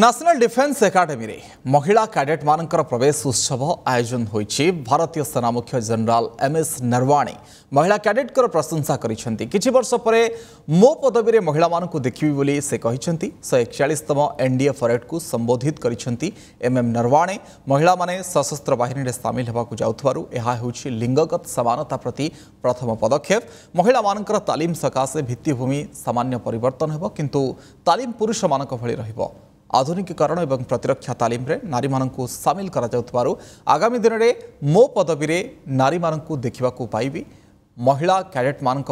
national defence academy रे महिला cadet मान प्रवेश उत्सव आयोजन हो भारतीय सेना मुख्य जनरल एम एस नरवाणी महिला कैडेट कर प्रशंसा करष पर मो पदवी में महिला मान देखी बोली से कहते एकचाशतम एनडीए परेड को संबोधित करम एम नरवाणे महिला मैंने सशस्त्र बाहन में सामिल होगाकूँ लिंगगत सामानता प्रति प्रथम पदक्षेप महिला मान तालीम सकाशे भित्तिमि सामान्य पर किंतु तालीम पुरुष मान भ आधुनिकीकरण और प्रतिरक्षा तालीम नारी मान सामिल कर आगामी दिन में मो पदवी से नारी मान देखा पाइबि महिला कैडेट मान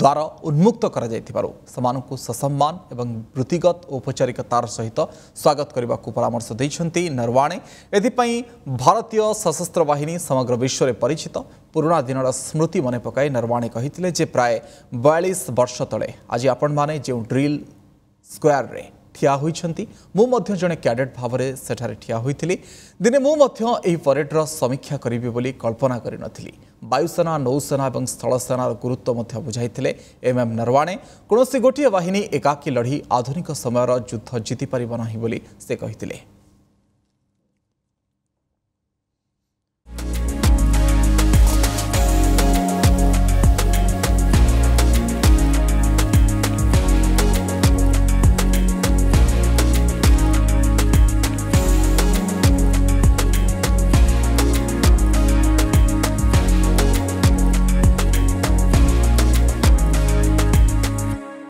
द्वार उन्मुक्त कर ससम्मान एवं वृत्तिगत औपचारिकतार सहित स्वागत करने को परामर्श दे नरवाणे एथपाई भारतीय सशस्त्र बाहन समग्र विश्व में परिचित पुराणा दिन स्मृति मन पक नरवाणे कही प्राय बयालीस वर्ष ते आज आपण मैंने जो ड्रिल स्क्वयर में ଠିଆ ହୋଇଛନ୍ତି ମୁଁ ମଧ୍ୟ ଜଣେ କ୍ୟାଡେଟ୍ ଭାବରେ ସେଠାରେ ଠିଆ ହୋଇଥିଲି ଦିନେ ମୁଁ ମଧ୍ୟ ଏହି ପରେଡ୍ର ସମୀକ୍ଷା କରିବି ବୋଲି କଳ୍ପନା କରିନଥିଲି ବାୟୁସେନା ନୌସେନା ଏବଂ ସ୍ଥଳସେନାର ଗୁରୁତ୍ୱ ମଧ୍ୟ ବୁଝାଇଥିଲେ ଏମ୍ ଏମ୍ ନରୱାଣେ କୌଣସି ଗୋଟିଏ ବାହିନୀ ଏକାକୀ ଲଢ଼ି ଆଧୁନିକ ସମୟର ଯୁଦ୍ଧ ଜିତିପାରିବ ନାହିଁ ବୋଲି ସେ କହିଥିଲେ